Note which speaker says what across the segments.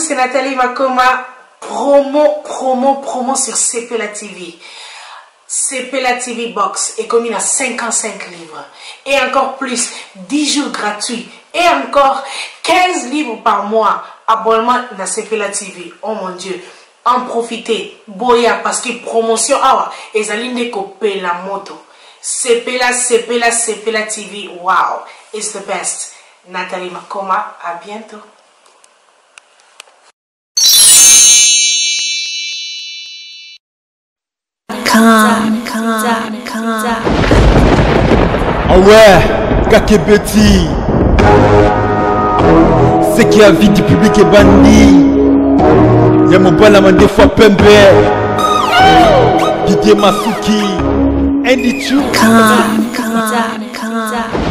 Speaker 1: c'est Nathalie Makoma. Promo, promo, promo sur CPLA TV. CPLA TV Box est commis à 55 livres. Et encore plus, 10 jours gratuits. Et encore 15 livres par mois. Abonnement à CPLA TV. Oh mon Dieu. En profite boya parce que promotion awa ezali nde ko pela moto sepela sepela sepela TV wow is the best Nathalie Makoma à
Speaker 2: bientot.
Speaker 3: Ah ouais, Kakebeti. Ce qui a vie du public est banni. Y'a mon balama des fois pembe. Didier Masuki. Andy Chou.
Speaker 4: Come, come, come.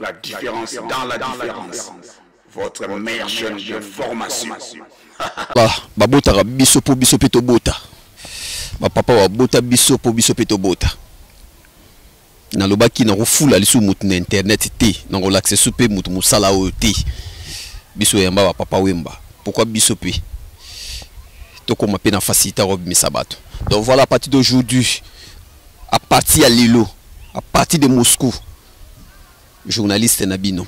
Speaker 4: La différence dans la différence. Votre meilleur chaîne de formation.
Speaker 5: Ba babotaka biso po biso pe tobota. Ba papa babota biso po biso pe tobota. Nalobaki nakofula lisu motu na internet te, nakolakisa su pe motu mosala oyo te. Biso yamba ba papa Wemba. Pourquoi biso pe tokoma pe na facilité ya kobimisa bato. Donc voilà à partir d'aujourd'hui, à partir ya lelo, à partir de Moscou journaliste na bino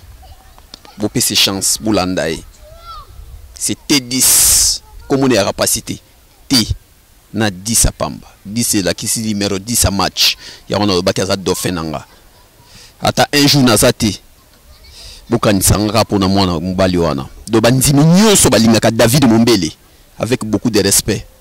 Speaker 5: bopesi chance bolanda ye c'est t10 komona ya rapacité te na 10 ya pamba 10 elakisi numero 10 ya match yango nalobaki aza dauphin na nga ata un jour naza te bokanisa nga kaka mpona mwana mobali wana do bandimi nyonso balingaka david mombele avec beaucoup de respect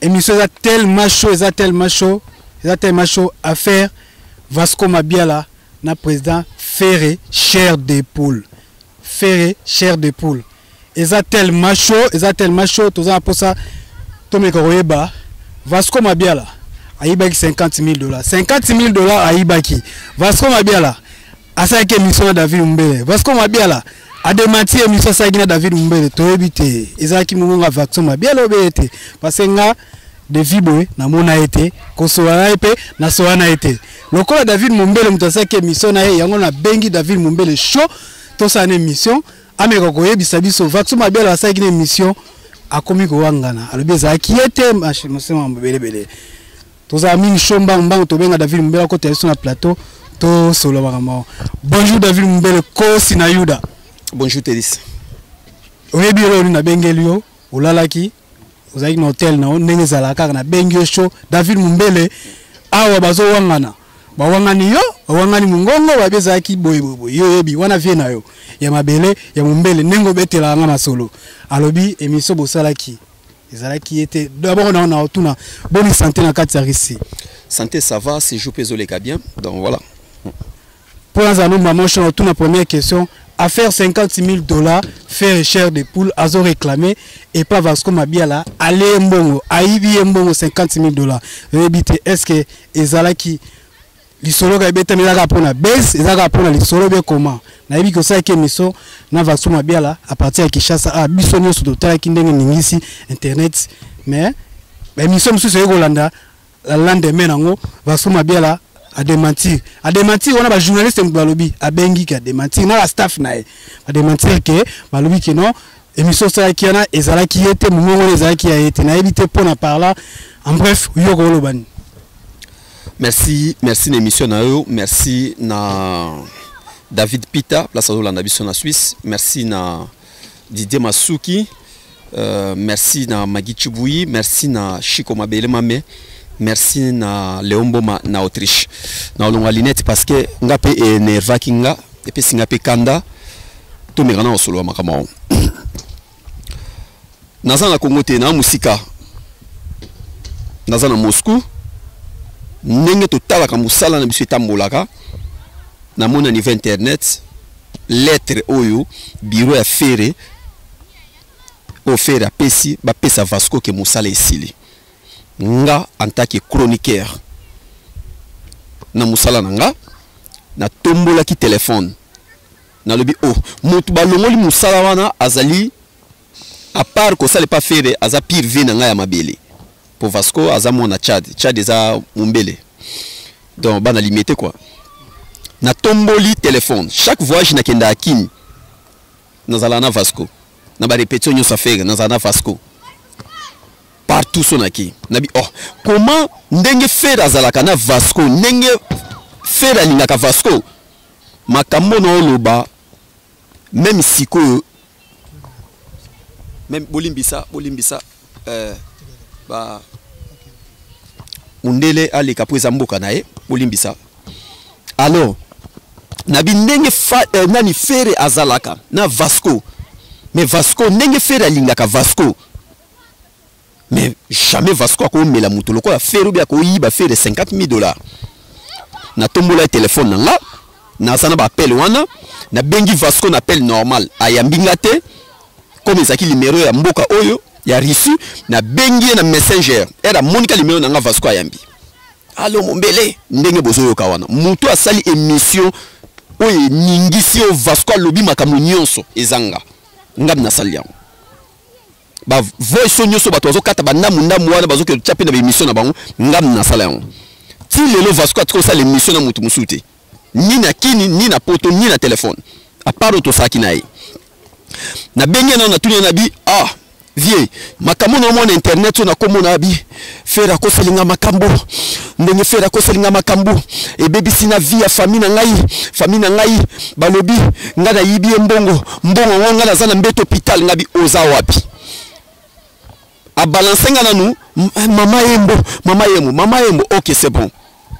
Speaker 6: Emission eza tellement chaud, eza tellement chaud, eza tellement chaud. Affaire Vasco Mabiala na président Ferre Cher de Poule. Ferre Cher de Poule. Eza tellement chaud, eza tellement chaud, toza pour ça tomeka koyeba Vasco Mabiala ayibaki 50 000 dollars. 50 000 dollars ayibaki. Vasco Mabiala asalaki émission na david umbele vasco mabiala ademati émission asalaki na david umbele toyebi te ezalaki mongonga vaccin mabiala obeye te parce que nga devi boye namona ye te kosola na ye mpe nasola na ye te lokola david mombele moto asalaki émission na ye yango nabengi david mombele show tosala na émission ameka koyebisa biso vaccin mabiala asalaki na émission akomi kowangana alobi ezalaki ye te mosema mabelebele tozala mingi sho mbangu mbangu tobenga david mombele akota ya biso na plateau tosolola makambo yango bonjour david mombele kosi na yuda
Speaker 5: bonjour telis
Speaker 6: oyebi eloko nini nabengeli yo olalaki ozalaki na hotel na yo ndenge ezalaka kaka nabengi yo sho david mombele awa bazowangana bawangani yo bawangani mongongo babi ezalaki boyeboyeboye yo oyebi wana vie na yo ya mabele ya mombele ndenge obetelaka nga masolo alobi emission bosalaki ezalaki ye te d'abord na na tuna boni santé na kati ya Russie
Speaker 5: santé ça va c'est jour peso le bien donc voilà
Speaker 6: pour un zalo maman je tout la première question à faire 50 000 dollars faire cher de poule azo réclamer et pas Vasco Mabiala aller mbongo aibi mbongo 50 000 dollars rebite est-ce que ezalaki lisolo ka ebetami eza kaka mpo na base eza kaka mpo na lisolo bie koma nayebi kosalaki émission na vaccin mabiala à partir ya kinshasa a ah, biso nyonso totalaki ndenge ningisi internet mais baémission mosusu eye kolanda la lendemain nango vaccin mabiala adementir adementir wana bajournaliste moto balobi abengi ke adementir na bastaff na ye badementir ke balobi ke non émission osalaki wana ezalaki ye te mongongo wana ezalaki ya ye te nayebi te mpo na parla en bref yo okolobani
Speaker 5: merci merci na émission na yo merci na david peter place azolanda biso na suisse merci na didier masuki euh, merci na magi chibuyi merci na chico mabele mame merci na leon boma na autriche na olonga linete parce que nga mpe enervaki nga epesi nga mpe kanda tomekana kosolola makambo yango naza na congo te na mosika naza na moscou ndenge totalaka mosala na biso etambolaka namona niveau internet lettre oyo biro ya fere oyo fere apesi bapesa vasco ke mosala esili nga en tant que chroniqueur na mosala na nga natombolaki telefone nalobi o oh, motu balongoli mosala wana azali apart kosala epa fere aza pire vie na ngai ya mabele mpo vasco aza mwana chad chad eza mombele donc bana limete kua natomboli telefone chaque voyage nakendaka kini nazalaka na vasco na barepetition nyonso afere nazala na vasco partout so naki nabi oh comment ndenge fere azalaka na vasco ndenge fere alingaka vasco makambo na oloba meme sikoyo meme bolimbisa bolimbisa euh, ba mundele aleka mpo eza mboka na ye bolimbisa alors na bindenge fa, euh, nani fere azalaka na vasco mais vasco ndenge fere alingaka vasco mais jamais vasco akomela moto lokola fere obi akoyiba fere 50 000 dollars natombola ye telefone na nga naza na baapele wana nabengi vasco na appel normal ayambi nga te comme ezalaki limero ya mboka oyo ya russie nabengi ye na messenger ere amonika limero na nga vasco ayambi alo mombele ndenge bozoyoka wana moto asali emission oyo eningisi oyo vasco alobi makambo nyonso ezanga ngai nasali yango ba voice oyo nyonso bato bazokata bandamu ndamu wana bazokotya mpe na baemission na bango ngambi nasala yango ti lelo vasco atika osala emission na moto mosusu te ni na kini ni na poto ni na telefone apart oyo tosalaki na ye nabengi ye nao natuni ye na bi ah vie makambo na omona internet oyo nakomona bi Ferre akoseli nga makambo ndenge Ferre akoseli nga makambo ebebisi na vie ya famille na ngai famille na ngai balobi nga nayibi ye mbongo mbongo yango nga naza na mbeto hôpital nga bi oza wapi abalanse nga nanu eh, mama yembo mama yembo mama yembo ok c'est bon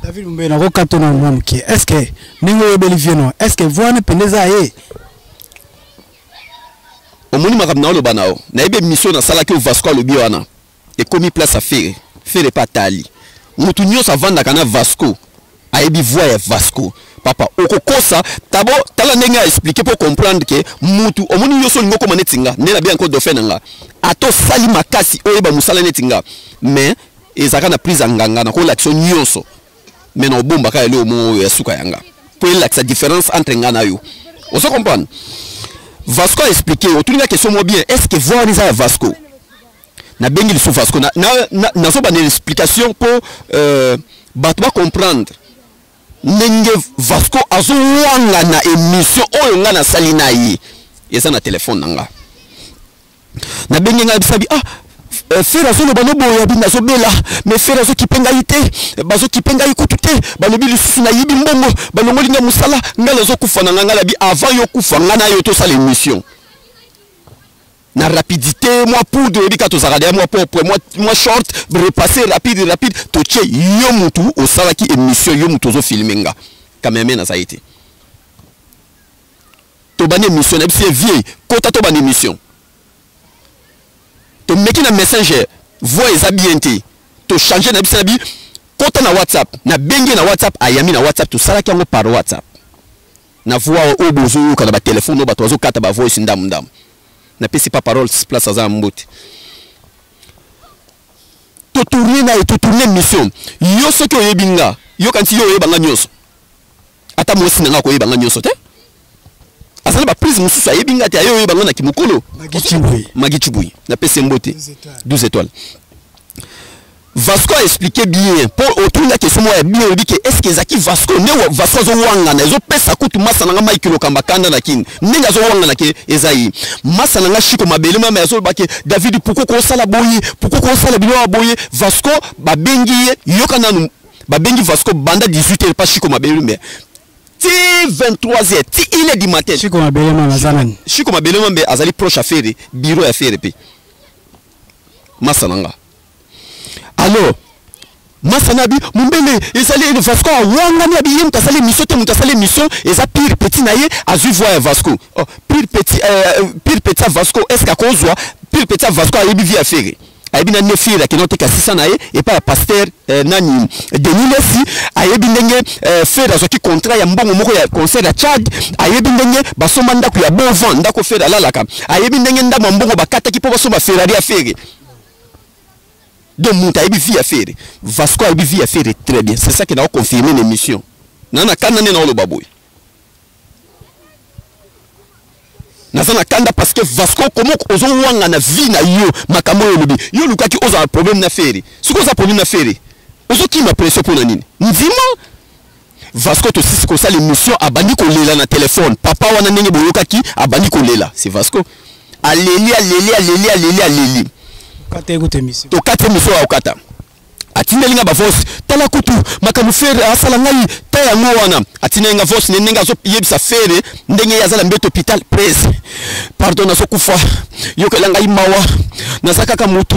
Speaker 6: david mumbe nakokato na mwa moke est ce que ndenge oyebeli vie no est ce que voi wana mpenza eza ye
Speaker 5: omoni makambo naoloba na yo nayebi emission nasalaki ovasco alobi wana ekomi place ya fere fere mpe atali motu nyonso avandaka na vasco ayebi voix ya vasco papa okokosa tabo tala ndenge aexplike mpo comprendre ke mutu omoni nyonso olingi okoma neti nga nde nabe yanko dauphin na nga ata osali makasi oyeba mosala neti nga mais ezalaka na prise ya nganga nakolakisa nyonso mais na obombaka eloko moko oyo ya suka ya nga mpo elakisa différence entre nga na yo ozo comprendre vasco aexplike otuni nga question moko bien est ce que voir eza ya vasco nabengi lisusu vasco nazobanda na, na, explication mpo euh, bato bacomprendre ndenge vasco azowanga na émission oyo ngai nasali na ye eza na telefone na ngai nabengi ngai bisabi ah Eh, fere azoloba noboya bino azobela me fere azokipe ngai te eh, bazokipe ngai kutu te balobi lisusu nayibi mbongo balongoli ngai mosala ngai nazokufa na ngai ngai labi avant yokufa ngai na yo tosala émission na rapidité mwa poudre oyebi kaka tozalaka deya mwa propre mwa short repasse rapide rapide totie yo mutu osalaki émission yo mutu ozofilme nga cameraman aza ye te tobandi émission na biso ye vieux kota tobanda émission tomeki na messenger voix eza bien te tochange na biso na bi kota na whatsapp nabengi ye na whatsapp ayami na whatsapp tosalaki yango par whatsapp na voix oyo bozoyoka na batelefone oyo bato bazokata bavoice ndambu ndambu napesi pa parole place aza na mbote totourne na ye totourne mission yo soki oyebi nga yokanisi yo oyeba nga nyonso ata mwasi na nga koyeba nga nyonso te azali baprise mosusu ayebi nga te aye oyeba nga na kimokolo magichibuyi napesi mbote 12 étoiles Vasco a expliqué bien po otuni na question ya bien olobi ke est-ce que ezaki Vasco nde Vasco azo wangana ezo pesa kutu masa nanga Mike Lokamba kanda na kin ndenge azo wangana ke eza ye masa nanga Chico Mabele mama azo loba ke David pourquoi ko sala boye pourquoi ko sala bilo boye Vasco ba bengi ye yoka nanu ba bengi Vasco banda 18h pas Chico Mabele mais ti 23h ti il est du matin
Speaker 6: Chico Mabele mama azanani
Speaker 5: Chico Mabele mama azali proche à Ferre bureau ya Ferre pe masa nanga alors masana bi mombele ezali ene vasco awangani abi ye moto asali émission te moto asali émission eza pire petit na ye azwi voi ya vasco oh, pire petit, euh, pire petit ya vasco est ce que akozwa pire petit ya vasco ayebi vie ya fere ayebi na nefir akenda oteka sisa na ye epai ya paster eh, nani denis lesi ayebi ndenge eh, fer azwaki contrat ya mbongo moko ya concert ya chad ayebi ndenge basomba ndako ya bon vent ndako fer alalaka ayebi ndenge ndambo ya mbongo bakataki mpo basomba ferrari ya fere donc moto ayebi vie ya fere vasco ayebi vie ya fere très bien c'est ça ke nao confirme na émission na na kanda nde naoloba boye naza na kanda parce que vasco koma ozowanga na vie na yo makambo oyo olobi yo olukaki ozala problème na fere soki oza problème na fere ozokima pression mpo na nini ndima Vasco tosisi kosala emission abandi kolela na telefone papa wana ndenge boyokaki abandi kolela c'est Vasco aleli aleli aleli aleli aleli tokati emission ya kokata atindeli nga bavoice tala kutu makambo fere asala ngai ta yango wana atindeli nga voice ne ndenge azoyebisa fere ndenge ye aza na mbeto hôpital prese pardon nazokufa yokela ngai mawa naza kaka mutu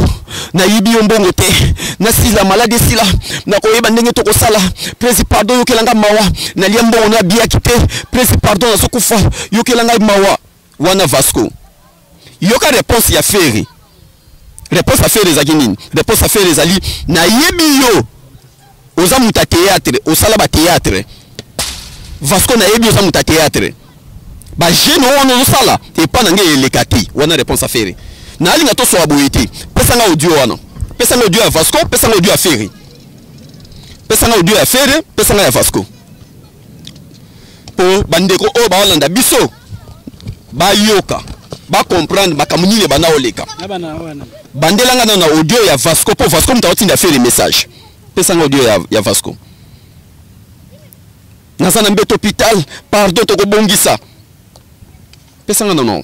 Speaker 5: nayibi yo mbongo te nasila maladi esila nakoyeba ndenge tokosala presi pardon yokela ngai mawa nalia mbongo na biyaki te presi pardon nazokufa yokela ngai mawa wana vasco yoka réponse ya Ferre réponse ya Ferre ezaki nini réponse ya Ferre ezali nayebi yo oza moto ya théâtre osala ba théâtre Vasco nayebi oza moto ya théâtre ba jeune wana ozosala epa na ngai eleka te wana réponse ya Ferre nalinga tosoka boye te pesa ngai audio wana pesa ngai audio ya Vasco pesa ngai audio ya Ferre pesa ngai audio ya Ferre pesa ngai ya Vasco mpo bandeko oyo baolanda biso bayoka bacomprendre makambo nini ebanda oleka bandela nga na audio ya vasco mpo vasco moto aotinda fere message pesanga audio ya, ya vasco naza na mbeto hôpital pardon tokobongisa pesanga nono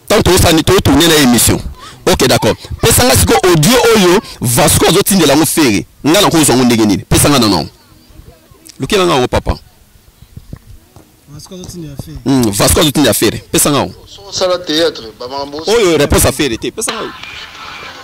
Speaker 7: tant to sani
Speaker 6: to tourner na émission
Speaker 5: ok d'accord pesa nga siko audio oyo Vasco azo tindela ngo fere nga na ko zongo ndenge nini
Speaker 7: pesa nga na non lukela nga
Speaker 5: ngo papa Vasco azo tindela fere hmm, Vasco azo tindela fere pesa nga ngo sala théâtre ba mambo oyo réponse
Speaker 7: à fere te pesa nga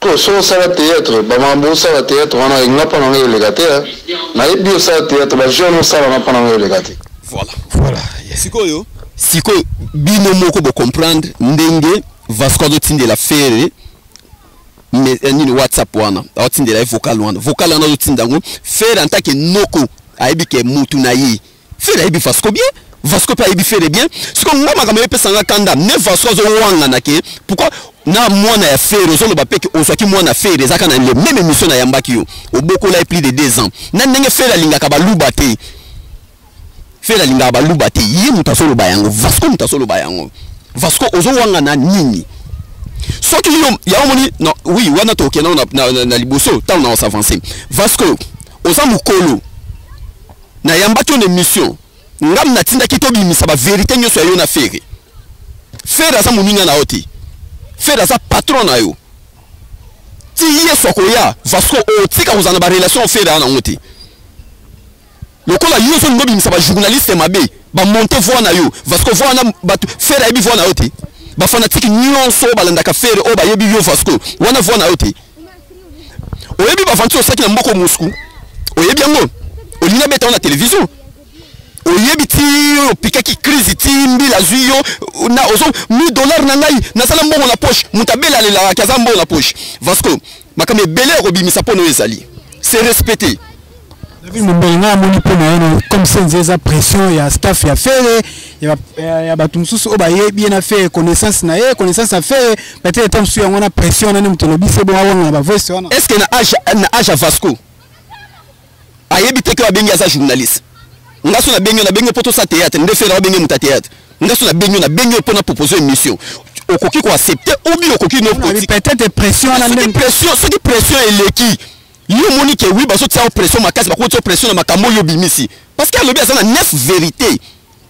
Speaker 7: Soki osala
Speaker 5: theatre
Speaker 7: ba mambo osala theatre wana nga pona nga eleka te nayebi osala theatre ba jeune osala nga pona nga eleka te
Speaker 5: voilà voilà sikoyo sikoyo bino moko bo comprendre ndenge Vasco azotindela Ferre mais eh, nini WhatsApp wana azotindela ye vocal wana vocal wana azotinda yango Ferre en tant que noko ayebi ke mutu na ye Fere ayebi Vasco bien, Vasco pe ayebi Fere bien. Siko nga makambo epesa nga kanda, ne Vasco azo wangana ke pourquoi na mwana ya Fere ozoloba pe ke ozwaki mwana Fere ezaka na le meme émission na yambaki yo. Obokola ye plus de 2 ans. Na ndenge Fere alingaka baluba te. Fere alingaka baluba te. Ye moto azoloba yango, Vasco moto azoloba yango. Vasco ozo wangana nini? soki yo yango moni no, oui wana tokenda na, na, na, na liboso ntango na osavanse vasco oza mokolo Na yambaki yo na emission. Ngam na tindaki to bimisa ba verite nyoso ya yo na Ferre. Ferre aza moninga na yo te. Ferre aza patron na yo. Ti Yesu akoya, Vasco o tika kozala na ba relation na Ferre na ngote. Lokola yo zo ngobi misa ba journaliste mabe, ba monter voix na yo. Vasco voix na ba Ferre ayebi voix na yo te. Ba fanatique nyoso balandaka Ferre o bayebi yo Vasco. Wana voix na yo te. oyebi bavanti osalaki na mboko mosku oyebi yango olingi abeta yo na televizio oyebi ti opikaki crise ti mbila azwi yo na ozo mi dollar na ngai nasala mbongo na poche moto abela alelaka aza mbongo na poche vasco makambo ebele ya kobimisa mpo na oyo ezali se respecter
Speaker 6: david mombele ngai amoni mpo na ye comme senze eza pression ya staff ya fere ya bato mosusu oyo bayebi ye na fere connaissance na ye connaissance ya fere peut-être ata mosusu yango wana pression wana nde moto elobi se bongo awanga na bavoice wana
Speaker 5: est ce que na age ya vasco ayebi te ke babengi aza journaliste nga so na bengi na bengi poto sa théâtre nde fera obenge muta théâtre nga so na bengi na bengi pona proposer émission okoki ko accepter ou bien okoki no
Speaker 6: ko peut-être pression
Speaker 5: na
Speaker 6: nde
Speaker 5: pression soki pression eleki yo moni ke oui bazo tia pression makasi bakoti pression na makambo yo bimisi parce que alobi aza na neuf vérité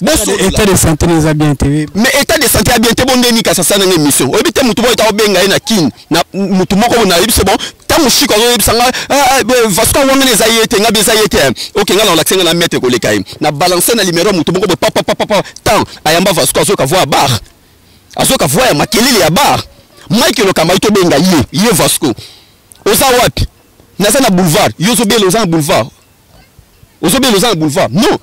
Speaker 5: bosolola
Speaker 6: état de santé na eza bien te
Speaker 5: mais état de santé ya bien te bonde nika sasa na émission oyebi te mutu boye ta obenga ye na kin na mutu moko boye na yebi se bon tango shiko azo yebisa nga ah, ah, eh, vasco wanga eza ye te nga bi eza ye te hein. OK nga na olakisa nga na maître ko leka ye na balancer na numéro mutu moko boye papa papa papa tant ayamba vasco azo ka voir bar azo ka voir ya makelele ya bar Mike Lokamba to benga ye ye vasco oza wapi naza na boulevard yo zo bela oza na boulevard ozobela oza na boulevard non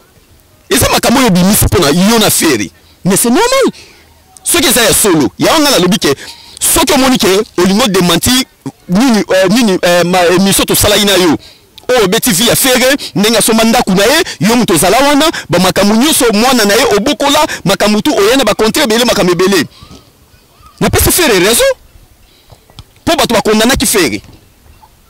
Speaker 5: eza makambo oyo obimisi mpo na yo na feri mais c'est normal soki eza ya solo yango ngai nalobi ke soki omoni ke olingi odementi nini euh, nini émission euh, tosalaki na yo oyo obeti vi ya fere ndenge asomba ndako na ye yo moto ozala wana bamakambo nyonso mwana na ye obokola makambo tu oya na bacontre ebele makambo ebele napesi fere raison mpo bato bakondanaki fere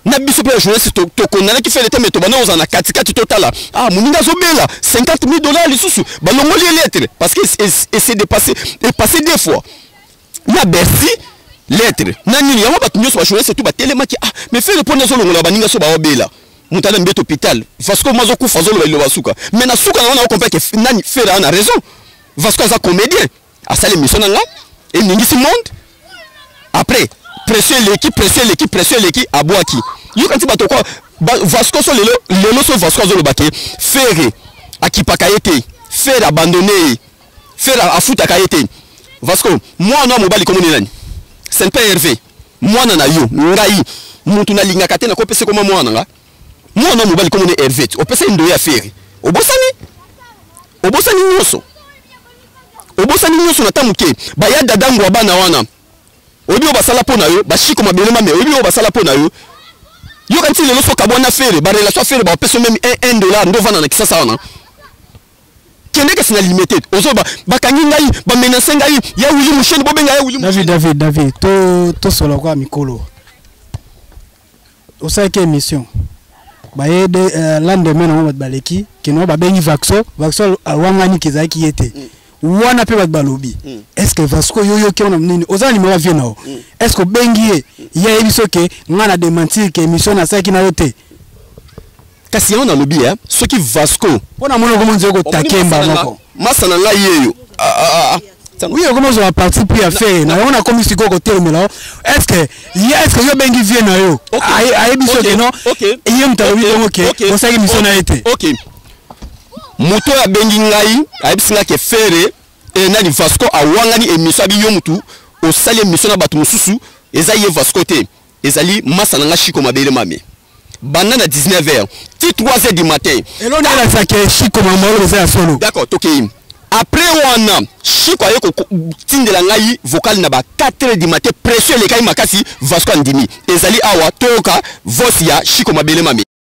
Speaker 5: na biso mpe ya journaliste tokondanaki fele te me tobanda kozala na katikati totala ah moninga azobela 50 mille dollars lisusu balongoli ye lettre parce que ese dépassé epasse deux fois na bercy lettre na nini yango bato nyonso bajournaliste tu batelemaki ah mais fele mpo nde azolongola baninga so baobela moto ana mbeto hôpital vasco mo azokufa azoloba liloba suka mais na suka na wana okompreke nani fele ana raison vasco aza comédien asali émission na nga eningisi monde après pression eleki pression eleki pression eleki abwaki yoka nti bato kwa vasco so lelo lelo so vasco azoloba ke fere akipaka ye te fere abandone ye fere afutaka ye te vasco mwana wa mobali komoni nani saint père herve mwana na yo ngai mutu nalingaka te nakopesa ekoma mwana na nga mwana mobali kombo ne herve ti opesaki ndoyi ya feri obosani obosani nyonso obosani nyonso na ta moke baya dada ngwa bana wana oyebi oyo basala mpo na yo bashiko mabele mame oyebi oyo basala mpo na yo yoka nti lelo soki abwana fere barelation ya fere bapesa meme 1 dollar ndo ovanda na kisasa wana kende kasi na limite ozoba bakangi ngai bamenase ngai ya wili musheni bobenga ya wili
Speaker 6: david david david tosola to kwa mikolo osalaki émission baye de euh, lendemain nango bato baleki kino babengi vaxo vaxo awangani ke ezalaki ye te mm. wana mpe bato balobi mm. est ce que vasco yo oyoki wana nini oza na nimero ya vie na yo mm. est ce que obengi ye ye ayebi so ke ngai na dementir ke émission nasalaki na yo te
Speaker 5: kasi yango nalobi ya soki vasco
Speaker 6: mpo na monoko monzi yoko takemba moko
Speaker 5: masa na ngai yeyo ah, ah, ah,
Speaker 6: oui okoma ozwa parti mpe ya fere na yango nakomi sikoyo kotelemela yo estce estce yo obengi vie na yo ayebi so te non ye moto alobi bongo ke osalaki miso na ye te
Speaker 5: moto oyo abengi ngai ayebisi ngai ke fere eh, nani vasco awangani emission abi yo motu osali emission na bato mosusu eza ye vasco te ezali masa na nga shiko mabele mame banda na 19 heures ti 3 heures du matin
Speaker 6: elo nde alakisa ke shiko mamalo eza ya solo
Speaker 5: d'accord tokei après wana shiko aye kotindela ngai vocal na ba 4 heures du matin pression elekaki makasi vasco andimi ezali awa toyoka voice ya shiko mabele mame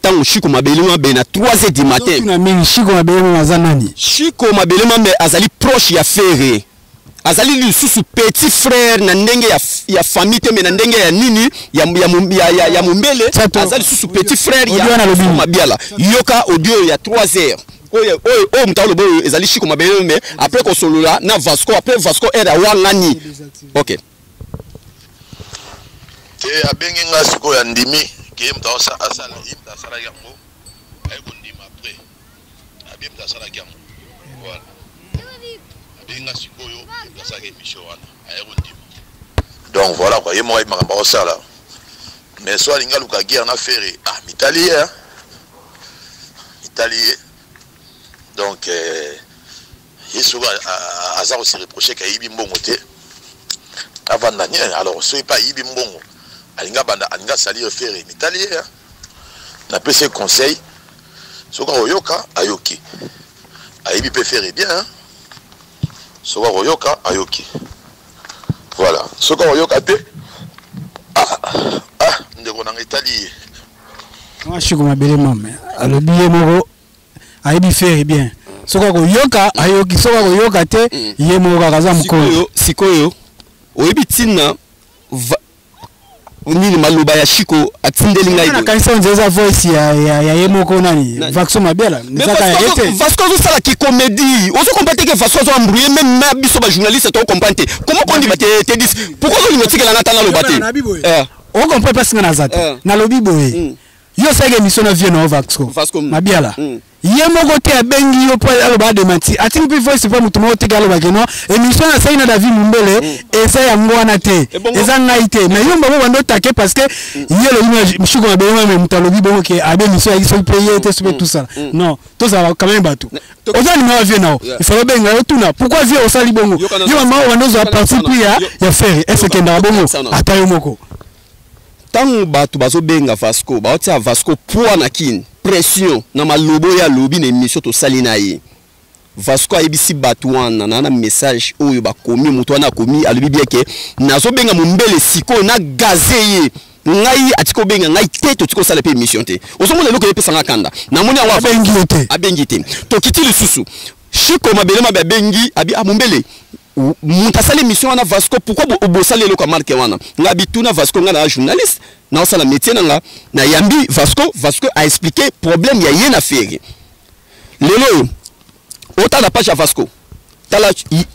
Speaker 5: ntango shiko mabele mabe na 3 heures du matin
Speaker 6: na mingi shiko mabele mabe aza nani
Speaker 5: shiko mabele mabe azali proche ya fere azali lisusu petit frère na ndenge ya, ya famille te me na ndenge ya nini ya, ya, ya, ya, ya mombele aza lisusu petit frère ya mabiala yoka audio ya 3 heures oyo oyo oyo moto aloba oyo ezali shiko mabele me après kosolola na vasco après vasco ere awangani ok
Speaker 8: te abengi nga sikoyo andimi ke moto asala ye moto asalaki yango aye kondima apres abe moto asalaki yango voilà abengi nga sikoyo moto asalaki émission wana aye kondima donc voilà kua ye moko ayebi makambo akosala mais so alingi aluka guerre na ferre ah mitali ye mitali ye donc eh, ye soki aza ko se reprocher ke ayibi mbongo te avanda nie alors soki mpe ayibi mbongo alinga banda alinga salir fere mitali ye napesi ye conseil soki akoyoka ayoki ayebi mpe fere bien soki akoyoka ayoki voilà soki akoyoka te ah, ah, ndeko nanga etali ye
Speaker 6: ashiko mabele mame alobi ye moko ayebi fere bien soki akoyoka ayoki soki akoyoka te mm. ye moko kaka aza mokolo
Speaker 5: sikoyo oyebi ntina nini maloba ya shiko atindeli ngai
Speaker 6: nakanisa onze eza voice ya, ya, ya ye moko nani vaxo
Speaker 5: mabela
Speaker 6: ezaka ya ye te
Speaker 5: vasco azosala kikomedi ozo comprendre ke vasco azo embrouille meme na biso bajournaliste toko comprendre te koma kondima te te dis pourkoi ozolinga otikela nga ta naloba te eh.
Speaker 6: okomprendre mpasi nga naza te eh. nalobi boye mm. yo osalaki émission na vieux nao vasco Vasco Mbu. mabiala Mm. ye moko te abengi yo mpo aloba ademati atiki mpe voice mpo moto moko teke aloba keno émission nasali na david mumbele eza yango wana te Ebongo- eza ngai te mais yo mbongo bando take parce que ye lobi mshuko mabe wana mais moto alobi bongo ke abe émission yaki soki mpe ye te soki mpe tout ça non tozala quand même bato to- oza nimero ya vieux nao Yeah. il fallait obenga yo tuna pourquoi vieux osali bongo Yoka na- yo mama obanda ozwa Yoka na- parti pris ya Yo- ya ferre est ce Yoka- kendaka Yoka bongo sana. ata yo moko
Speaker 5: ntango bato bazobenga vasco baotia vasco poids na kin pression na maloba oyo alobi na emission tosali na ye vasco ayebisi bato wana na na message oyo bakomi moto wana akomi alobi bien ke nazobenga mombele sikoyo na gaze ye ngai atiki obenga ngai te totiki osala mpe émission te ozomona eloko epesanga kanda namoni yango
Speaker 6: abengi ye te
Speaker 5: abengi te tokiti lisusu Chico mabele mabe abengi abi ah mombele moto asali émission wana Vasco pourquoi obosali eloko ya marque wana nga bituna Vasco nga na journaliste na osala métier na nga na yambi Vasco Vasco a expliqué problème ya ye na Ferre lelo oyo otala page ya Vasco tala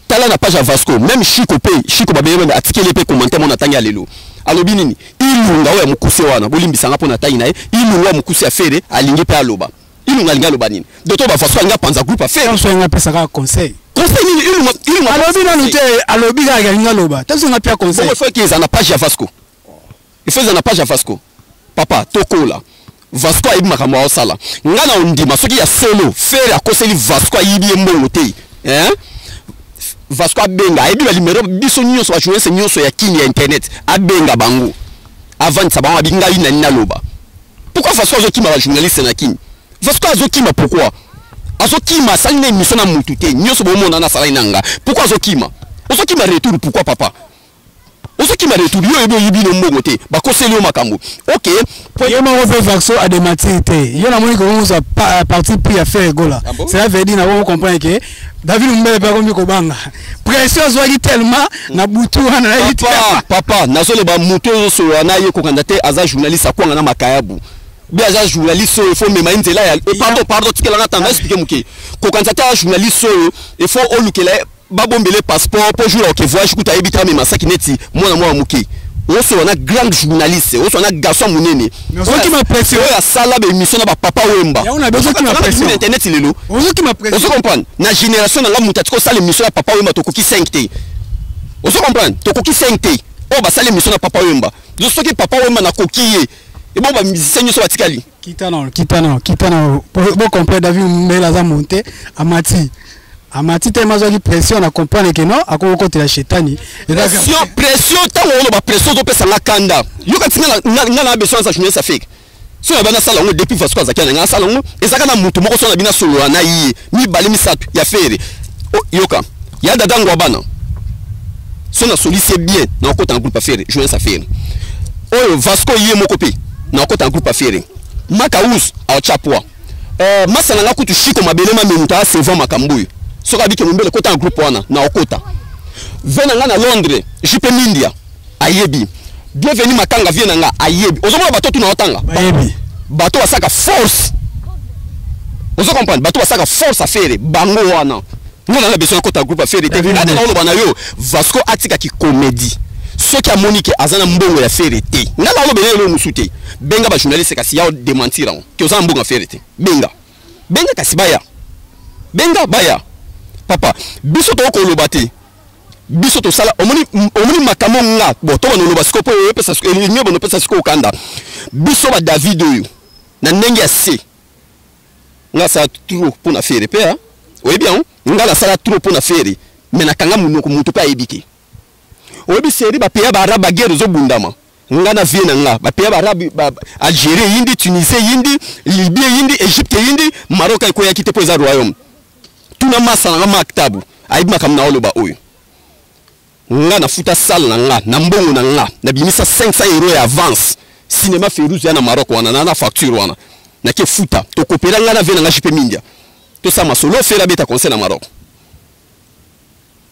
Speaker 5: tala na page ya Vasco même Chico pe Chico mabele mabe atikeli pe commentaire mona tangi ya lelo alobi nini ilunga oyo ya mukuse wana bolimbisa nga mpo na tangi na ye ilunga ya mukuse ya Ferre alingi pe aloba ilunga alingi aloba nini doto bafaso alingi apanza groupe afe tanso
Speaker 6: yanga apesaka conseil
Speaker 5: conseil nini ilunga ilunga
Speaker 6: alobi nanu te alobi kaka alingi aloba tanso yanga apesa conseil
Speaker 5: bongo efaki eza na page ya vasco efo eza na page ya vasco papa tokola vasco ayebi makambo aosala nga na ondima soki ya solo fere akoseli vasco ayibi ye mbongo te eh? vasco abenga ayebi balimero biso nyonso bajournaliste nyonso ya kini ya internet abenga bango avandisa bango abi ngai nani naloba Pourquoi façon azo kima ba journaliste na kin? Vasco azo kima pourquoi? Azo kima asali na emission na mutu te. Nyoso bo mona na salai na nga. Pourquoi azo kima? Ozo kima retour pourquoi papa? Ozo kima retour yo ebe oyibi no mbongo te. Ba koseli yo makambo. OK.
Speaker 6: Yo moko pe Vasco a de matière te. Yo na moni ko ngo za parti pris à faire gola. Ah bon? Cela veut dire na ko comprendre que David Mbele pa ko mi ko banga. pression azwaki tellement na butu wana nayebi te
Speaker 5: papa papa nazoloba moto oyo ozosolola na ye kokanda te aza journaliste akwanga na makayabu be aza journaliste oyo faut mema ye nzela ya eh, pardon pardon tikela nga tanga explique moke kokanisa te aza journaliste oyo il faut olukela ye babombela ye passeport mpo jour aoke voyage kuta ayebi te amema saki neti mwana mwana moke osolola na grande journaliste osolola na garçon monene
Speaker 6: ozokima pression
Speaker 5: oyo asala ba émission na ba papa wemba
Speaker 6: yango na bezo kima pression
Speaker 5: na internet lelo
Speaker 6: ozokima pression
Speaker 5: ozo comprendre na génération na nga mutu atiko sala émission na papa wemba tokoki 5 te ozo comprendre tokoki 5 te oyo basala émission na papa wemba yo soki papa wemba nakoki ye ebongo ba musicien nyonso batikali
Speaker 6: kita na kita na kita na bo comprendre david mbela aza monte amati amati te mazwaki pression na comprendre ke non akoki okotela shetani
Speaker 5: pression pression ntango oloba pression ozopesa nga kanda yoka ti nga na besoin na journaliste afrique soki abana asala yango depuis vasco azalaki na ngai asala yango ezalaka na motu moko so na bino asolola na ye mibale misato ya fere yoka ya dada ngwa bana so nasolisi ye bien nakokota na groupe ya fere journaliste ya fere oyo vasco ye moko mpe nakokota na groupe ya fere makaus aotya poids eh, masa na nga kutu shiko mabele ma memuta a sevant makambo oyo soki abike mombele kota na groupe wana na okota ve na nga na londres jupe mindia ayebi bienvenu makanga vie na nga ayebi ozomona bato tuna otanga
Speaker 6: bayebi
Speaker 5: bato basaka force ozo comprendre bato basaka force afere bango wana ngo na na besoin akota groupe afere te ata na oloba na yo vasco atika kikomedi soki amoni ke aza na mbongo ya fere te nga na oloba na yo eloko mosusu te benga bajournaliste kasi ya odementir yango toza na mboka fere te benga benga kasi baya benga baya papa biso tokoki koloba te biso tosala omoni omoni makambo nga bo to bana oloba sikoyo mpo oyopesa elingi bono opesa sikoyo okanda biso ba david oyo na ndenge ya se nga asala trop mpo na fere mpe oyebi yango nga nasala trop mpo na fere me nakanga monoko moto mpe ayebi te oyebi seri bapeya baarabe bagere ezobundama nga na vie na nga bapeya barabe ba, algerie eyindi tunisie eyindi libye eyindi egypte eyindi maroc ekweyaki te mpo eza royaume tuna masa na nga maktabu ayebi makambo na oloba oyo nga nafuta sale na nga na mbongo na nga nabimisa 500 euro ya avance cinéma ferouse ya na maroc wana na na facture wana nake futa tokopela nga na vie na nga jipe mindia tosala masolo fela beta conseil na maroc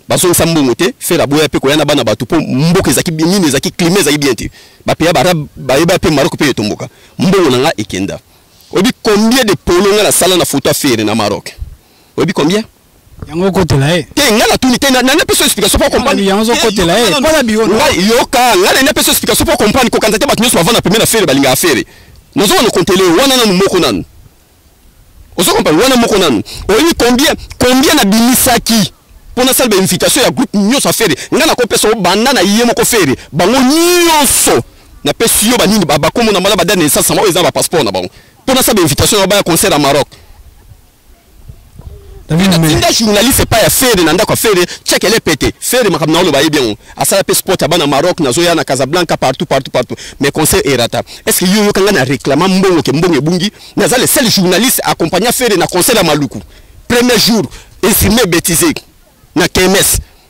Speaker 5: bazongisa mbongo te fere aboya mpe koya na bana bato mpo mboka ezalaki nini ezalaki klima ezalaki bien te bapeya baarabe bayeba mpe maroko mpe etomboka mbongo na ngai ekenda oyebi combien de polo ngai nasala na foto ya fere na marok oyebi combien
Speaker 6: yango okotela ye
Speaker 5: te ngai natuni te nani apesa explication mpo comprendre
Speaker 6: yango ozokotela ye mpo na biwo ngai
Speaker 5: yoka ngai nani apesa explication mpo comprendre kokanza te bato nyonso bavanda pembe na fere balingaka fere nazomona kontele wana nanu moko nanu ozo comprendre wana moko nanu oyebi combien combien na bimisaki mpo nasala bainvitation ya groupe nyonso afere ngai nakopesa obanda na ye moko fere bango nyonso napesi yo banini bakomo na mbala badane esasama oyo eza na bapasseport na bango mpo nasala bainvitation na baya concert ya maroc atinda journaliste epai ya fere na ndako ya fere tshekele pete fere makambo na oloba yebi yango asala mpe sport ya bana maroc nazoya na casablanca partout partout partout mais conseil erata est ce que yo oyoka ngai na réclama mbongo ke mbongo ebungi naza le seul journaliste accompagna fere na conseil ya maluku premier jour esime betise na kms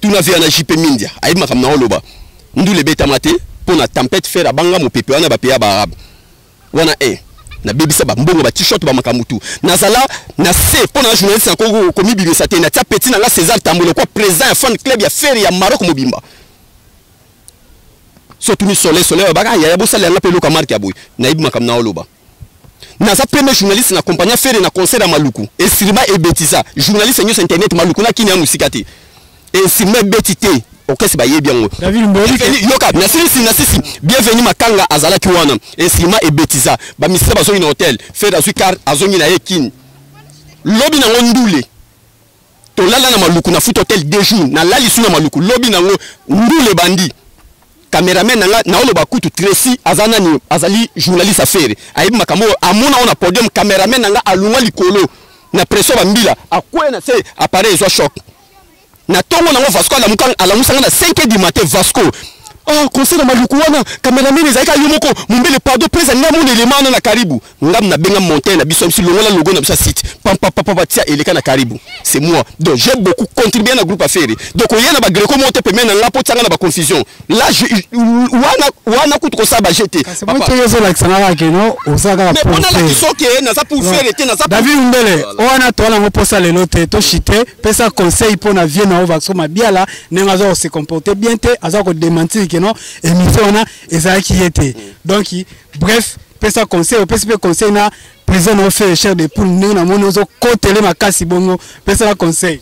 Speaker 5: tuna via na jp mindia ayebi makambo na oloba ndule ebetama te mpo na tempete fer abanga mopepe wana bapeya baarabe wana e nabebisa bambongo ba t-shirt ba makambo tu nazala na se mpo na journaliste na komibimisa te natia peti na nga césar tambo lokwa président ya fan club ya fer ya maroc mobimba so tuni soleil soleil babaka yaya bosala yanga mpe eloka marke ya boye nayebi makambo na oloba naza premier journaliste na compagnie fere na concert ya maluku esirima ebetisa journaliste nyonso internet maluku na kini ya mosika te esirima ebeti te orchestre bayebi yango yoka nasilisi nasisi bienvenu makanga azalaki wana esirima ebetisa bamisisa bazongi na hotel fere azwi car azongi na ye kini lobi nango ndule tolala na maluku na foot hotel deux jours na lali suna maluku lobi nango ndule bandi cameraman na nga naoloba kutu Tracy aza nani azali journaliste affaire ayebi makambo oyo amona oyo na podium cameraman na nga alungwa likolo na pression bambila akwea na se appareil ezwa choc na tongo nango Vasco alamusa nga na 5 du matin Vasco oh conseil na maluku wana cameraman ezalaki yo moko mombele pardon pesa nga mona elema wana na karibu ngam na benga montagne na biso biso longola logo na biso site pam pam pam pam tia eleka na karibu c'est moi donc j'ai beaucoup contribué na groupe affaire donc oyena ba greco moto pe mena nga po tsanga na ba confusion là je wana wana kutu ko saba jeté
Speaker 6: c'est moi tu yezo la tsanga ke no osaka pour
Speaker 5: faire mais on a la que na za pour faire te na za
Speaker 6: David Mbele wana to na posa lelo te to chite pesa conseil pour na vie na o vaccin ma bien là ne nga zo se comporter bien te aza ko démentir que non émission na ezaki yete donc bref pesa conseil opesi mpe conseil na président na yo fere cher de poule ndenge namoni ozokotele makasi bongo pesa na conseil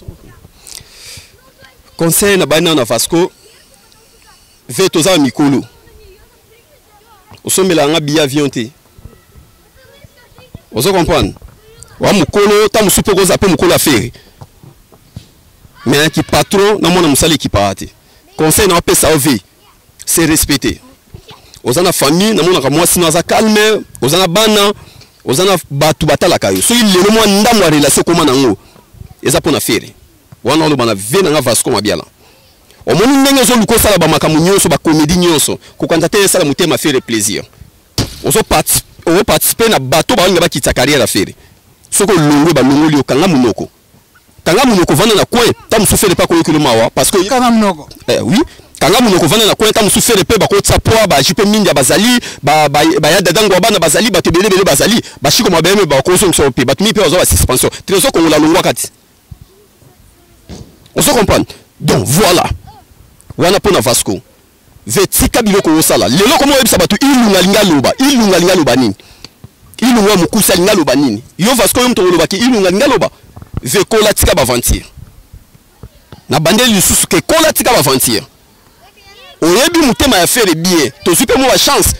Speaker 5: conseil na bani nao na vasco ve toza na mikolo osombelaka nga biya avion te ozo comprendre wa mokolo ta mosusu mpe okoza mpe mokolo ya fere me na kipatron namona mosala ekipaka te conseil na opesa yo ve se respecter oza na famille namonaka mwasi na aza calme oza na bana oza na bato batalaka yo soki lelo mwa ndambo ya relation ekoma na yango eza mpo na fere wana oloba na vie na nga vasco mabiala omoni ndenge ozoluka osala bamakambo nyonso bakomedi nyonso kokanisa te esala motema fere plaisir ozoparticipe na bato baolinga bakitisa carrière ya fere soki olongwe balongoli okanga monoko kanga munoko vanda na coin ta musu fere pa koyokilo mawa parce que
Speaker 6: kanga munoko
Speaker 5: eh oui kanga munoko vanda na coin ta musu fere pe bako tsa poa ba jipe mindia bazali ba ba, ba ya dada ngwa bana bazali ba tebele bele bazali ba shiko ma beme ba kozo nso pe ba tumi pe ozo ba suspension trezo ko la longwa kati on se comprend donc voilà wana pona vasco Ve tika biloko osala lelo komo oyebisa bato ilunga alingi aloba ilunga alingi aloba nini ilunga mokuse alingi aloba nini yo vasco yo moto olobaki ilunga alingi aloba ve kola tika baventure na bandeli lisusu ke kola tika baventure oyebi motema ya fere bien tozwi mpe mwa bachance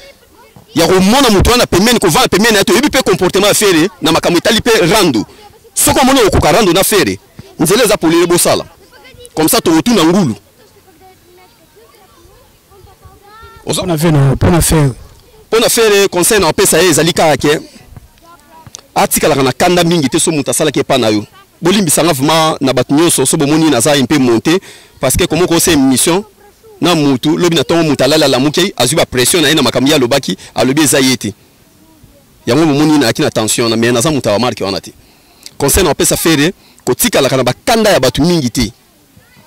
Speaker 5: ya komona moto wana pembeni kovanda pembeni na ye toyebi mpe comportement ya fere na makambo etali mpe rando soki omoni okokoka rando na fere nzela eza polele bosala comme ça tokotuna ngulu
Speaker 6: ozo na
Speaker 5: veno pona faire pona faire conseil na opesa ye ezali kaka ke atikalaka na kanda mingi te so moto asalaki epa na yo bolimbisa nga vraiment na bato nyonso so bomoni naza mpe monte parce que komoko osa émission na mutu lobi na ntongo mutu alali alamuki azwi bapression na ye na makambo ye alobaki alobi eza ye te yango bomoni nayaki na tension na mais naza mutu ya bamarke wana te conseil na opesa fere kotikalaka na bakanda ya bato mingi te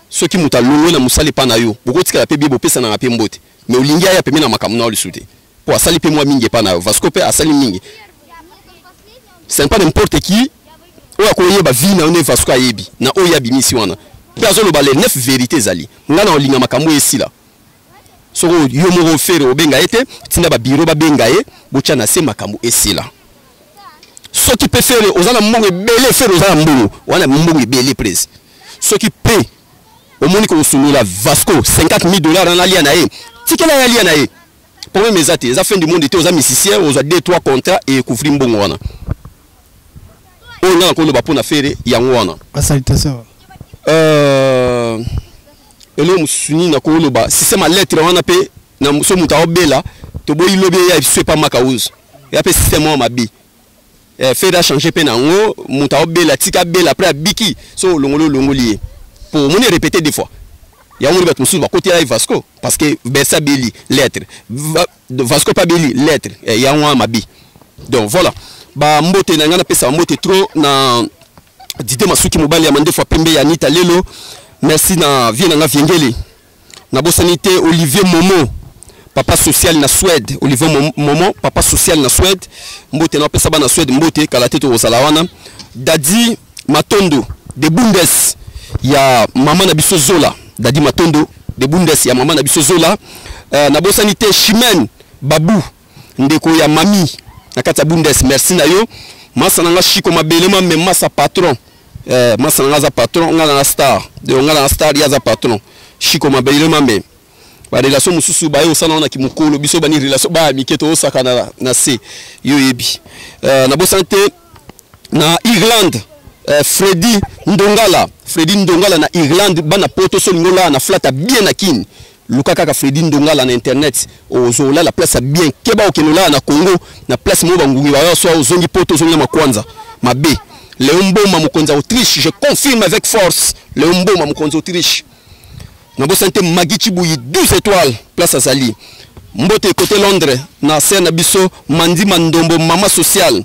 Speaker 5: soki moto alongwe na mosala epai na yo bokotikala mpe bie bopesanaka mpe mbote me olingi aya pembe na makambo na yo lisusu te mpo asali mpe mwa mingi epai na yo vasco mpe asali mingi c'est pas n'importe qui oyo akoyeba vie na yo nde vasco ayebi na oyo abimisi wana mpe azoloba le nef verité ezali ngai na olinga makambo oyo esila soko yo moko fere obenga ye te tinda babiro babenga ye botya na se makambo esila soki mpe fere oza na mbongo ebele fere oza na mbongo wana mbongo ebele prese soki mpe omoni kosundola vasco 50 000 dollars wana alia na ye tikela ye alia na ye problème eza te eza fin du monde te oza musicien ozwa 2 3 contrat e couvrir mbongo wana oyo nga nakoloba mpo na fere yango wana euh, eloko mosusu nini nakoki oloba système ya lettre wana mpe na so moto aobela toboyi lobi eya biso epa makauze ya mpe système oyo mabe eh, fede achange mpe na yango moto aobela tika abela après abiki so olongoli olongoli ye mpo omoni répété deux fois yango moni bato mosusu bakotela ye vasco parce que bersa abeli lettre vasco pa beli lettre eh, yango wana mabe donc voilà bambote na ngai napesa bambote trop na dide masuki mobali ya mandefu ya pembe ya nita lelo merci na vie na ngai viengele nabosani te olivier momo papa social na swede olivier momo papa social na swede mbote na opesa bana swede mbote kala te tokozala wana dadi Matondo de Bundes ya mama na biso Zola Dadi Matondo de Bundes ya mama na biso Zola euh, na bosani te Chimène Babu ndeko ya mami na kati ya Bundes merci na yo masa na nga Chico Mabele ma mema sa patron euh, masa na nga za patron nga na star de nga na star ya za patron Chico Mabele ma mema ba relation mosusu baye osana wana kimokolo biso bani relation baya mike toosakana na se yo oyebi uh, eh, nabosana te na irlande uh, eh, fredi ndongala fredi ndongala na irlande bana poto solingola na flata bien na kini luka kaka fredi ndongala na internet ozolala place ya bien keba okende olala na congo na place moko bangungi bayo swa ozongi poto ozongi na makwanza mabe leo mboma mokonzi ya autriche je confirme avec force leo mboma mokonzi autriche nabosani te magi cibuyi 12 étoiles place azali mbote kote londres na ser na biso mandi mandombo mama social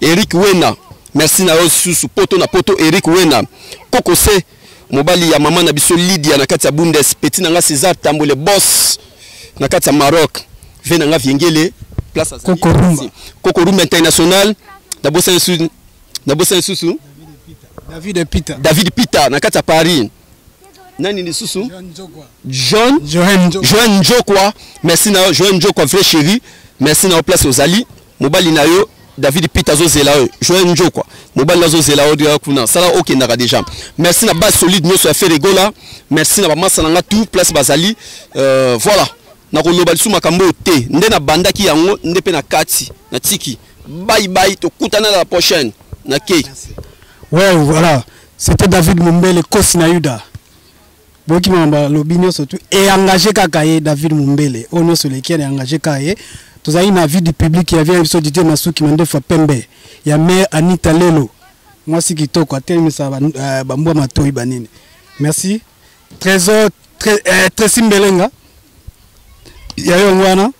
Speaker 5: eric wena merci na yo susu poto na poto eric wena kokose mobali ya mama na biso lidia na kati ya bundes petit na nga césar tambole bos na kati ya maroc ve na nga viengele place
Speaker 6: kokorumba
Speaker 5: international nabosani susu
Speaker 6: david peter
Speaker 5: david peter na kati ya paris nani lisusu john joan njokwa merci na yo joan njokwa vrai chéri merci na yo place ozali mobali na yo david peter azozela yo joan njokwa mobali na azozela yo deya kuna sala okendaka déjà merci na base solide nyonso ya feregola merci na bamasa na nga tout place bazali euh, voilà nakoloba lisusu makambo oyo te nde nabandaki yango nde mpe na kati na tiki bye bye tokutana la prochaine na kei
Speaker 6: ouais voilà C'était David Mumbele, Kosi na Yuda. Boki mamba lobi nyoso tu et engagé kaka ye David Mumbele. O nyoso le kian engagé kaka ye. Tozali na vie du public ya vie biso Didier Masuki na ndefa pembe. Ya mère Anita Lelo. Mwasi kitoko atelemisa euh, ba mbwa matoyi banini. Merci. Trésor très, euh, Tracy Mbelenga. Ya yo
Speaker 4: ngwana.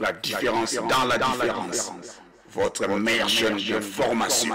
Speaker 4: la différence dans la différence, votre mère jeune de formation.